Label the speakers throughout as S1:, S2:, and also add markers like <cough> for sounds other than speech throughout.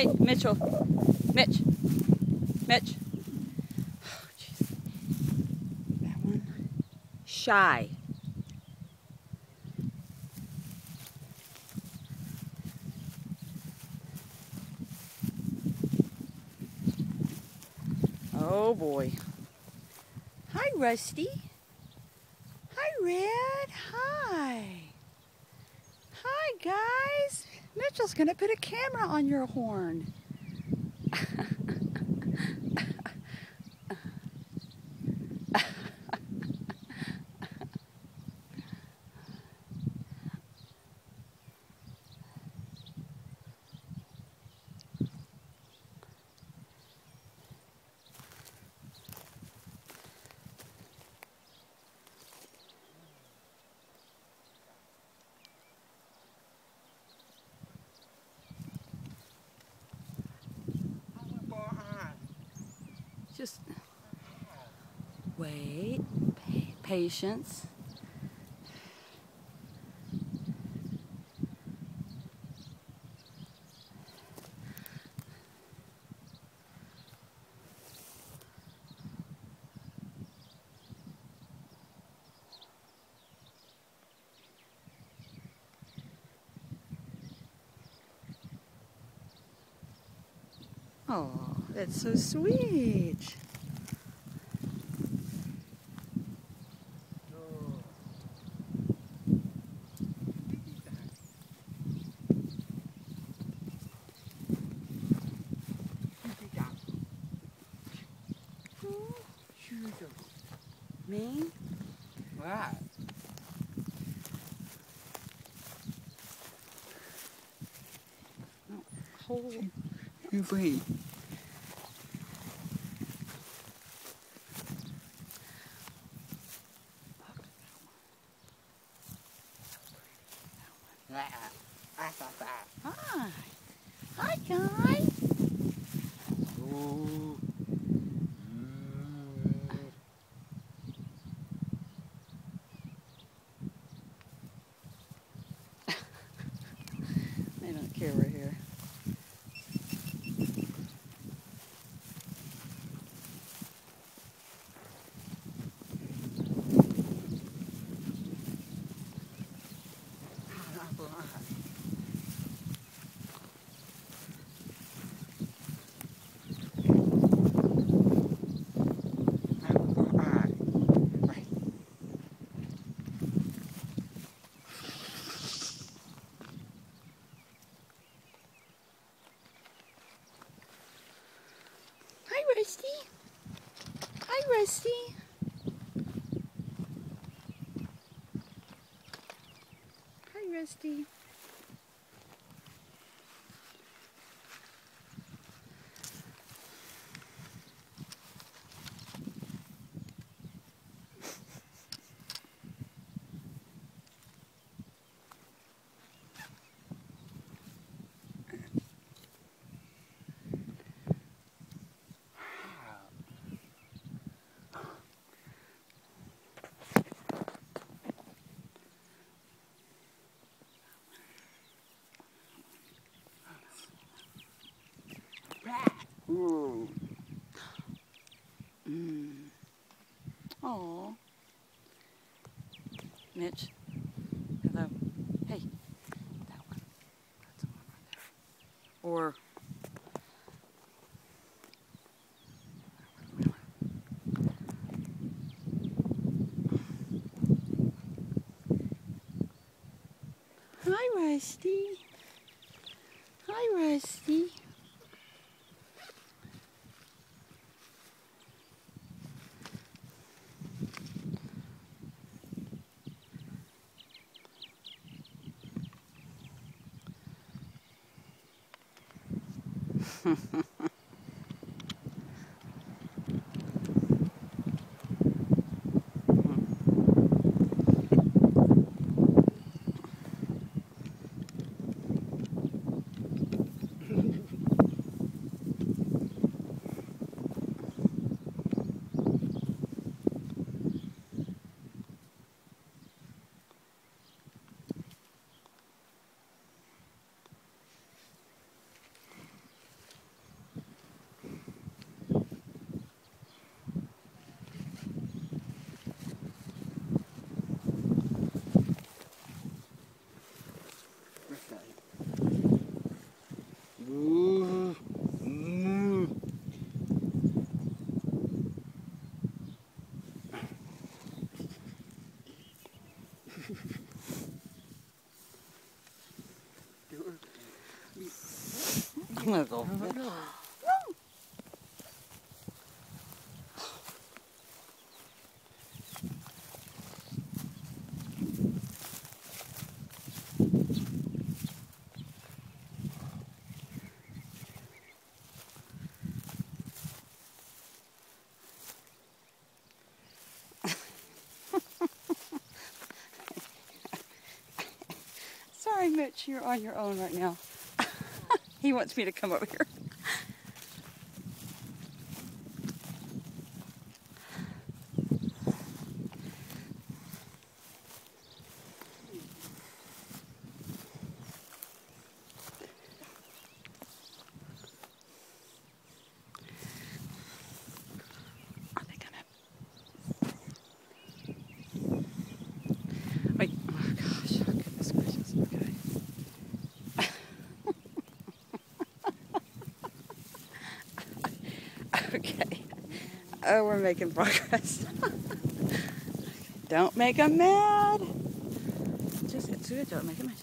S1: Hey, Mitchell. Mitch. Mitch. Oh. That one. Shy. Oh boy. Hi, Rusty. Hi, Red. Hi. Hi, Mitchell's going to put a camera on your horn. Just wait, pa- patience. Oh, that's so sweet. Me?
S2: What?
S1: Oh, hold.
S2: You wait. I thought that.
S1: Hi. Hi, guys.
S2: Ooh.
S1: They don't care we're here. Hi, Rusty. Hi, Rusty. Hi, Rusty. Mitch. Hello. Hey. That one. That's the one right there. Or. Hi, Rusty. Hi, Rusty. Mm-hmm. <laughs> Sorry, Mitch, you're on your own right now. He wants me to come over here. Are they gonna? Wait. Oh gosh. Oh goodness gracious. Okay. okay. Oh, we're making progress. <laughs> don't make them mad. Just it's good. Don't make them mad.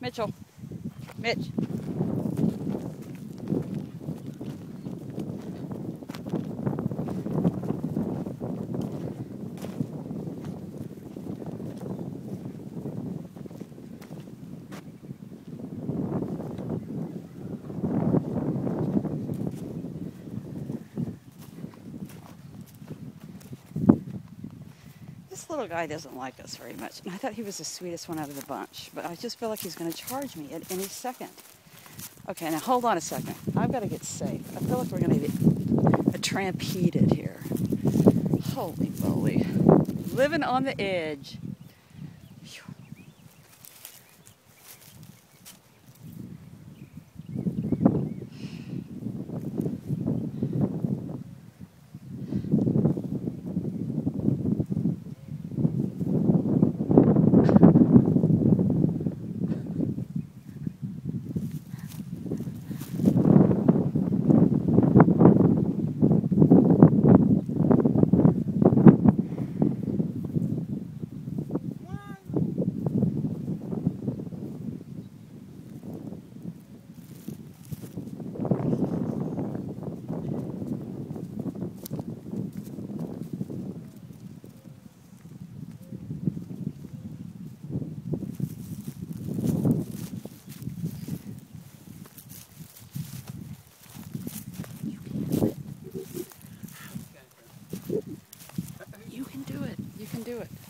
S1: Mitchell. Mitch. Little guy doesn't like us very much, and I thought he was the sweetest one out of the bunch, but I just feel like he's going to charge me at any second. Okay, now hold on a second. I've got to get safe. I feel like we're going to get trampeded here. Holy moly. Living on the edge.